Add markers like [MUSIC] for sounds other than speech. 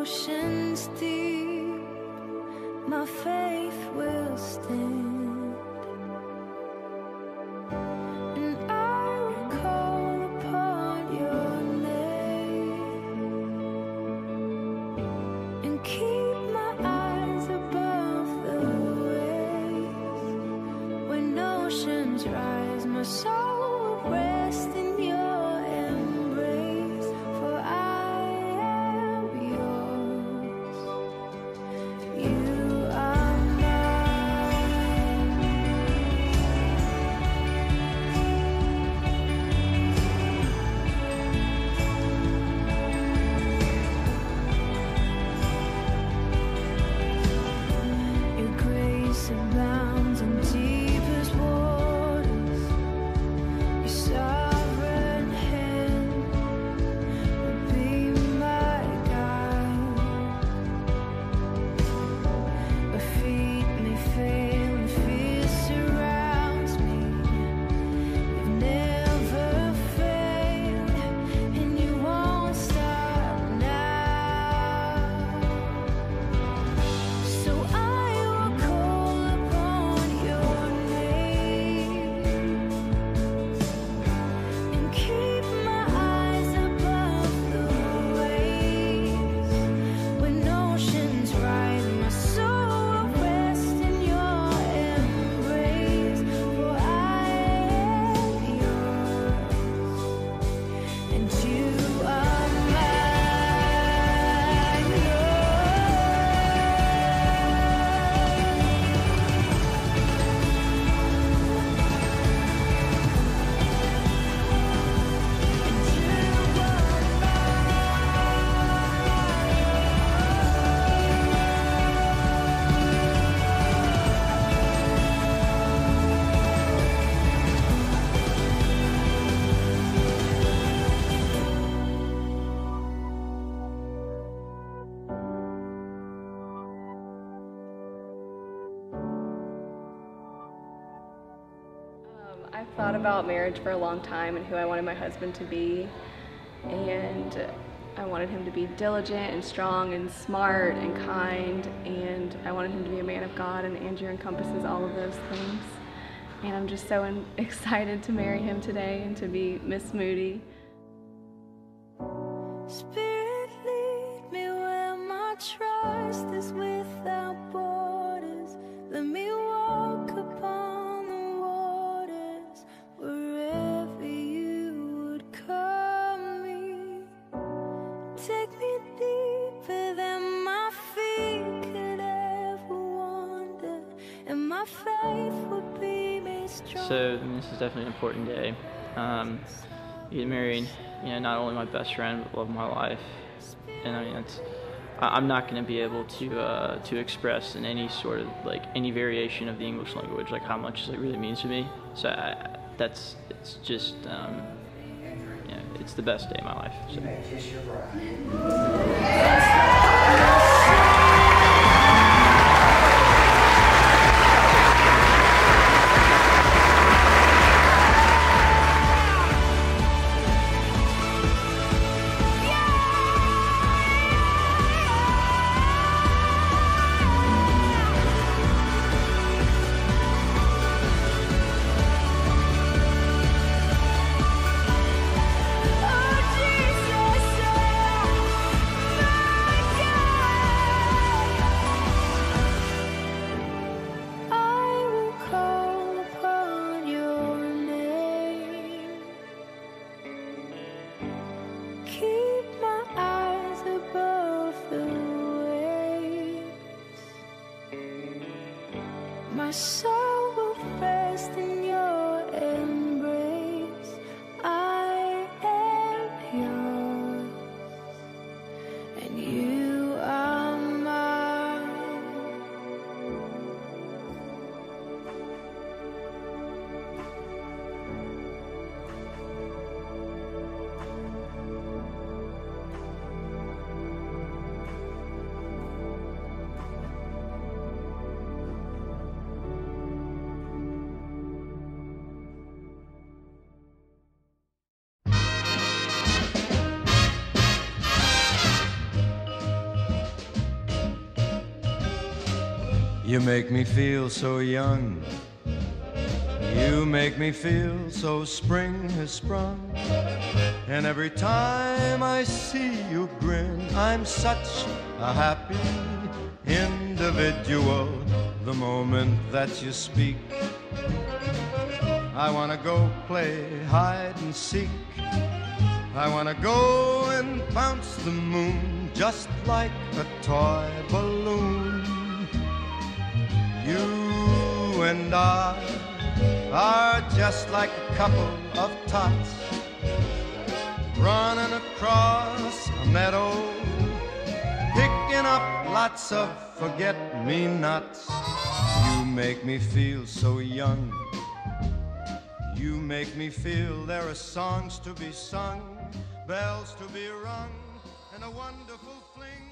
oceans deep. My faith will stand. I've thought about marriage for a long time and who I wanted my husband to be. And I wanted him to be diligent and strong and smart and kind. And I wanted him to be a man of God. And Andrew encompasses all of those things. And I'm just so [LAUGHS] excited to marry him today and to be Miss Moody. Spirit, lead me where my trust is without borders. Let me So I mean, this is definitely an important day. Um, getting married, you know, not only my best friend, but love of my life. And I mean, it's, I- I'm not going to be able to uh, to express in any sort of like any variation of the English language like how much it really means to me. So I, that's it's just um, you know, it's the best day of my life. So. Soul will rest in your You make me feel so young. You make me feel so spring has sprung. And every time I see you grin, I'm such a happy individual. The moment that you speak, I wanna go play hide and seek. I wanna go and bounce the moon just like a toy balloon. You and I are just like a couple of tots running across a meadow, picking up lots of forget me nots. You make me feel so young. You make me feel there are songs to be sung, bells to be rung, and a wonderful fling.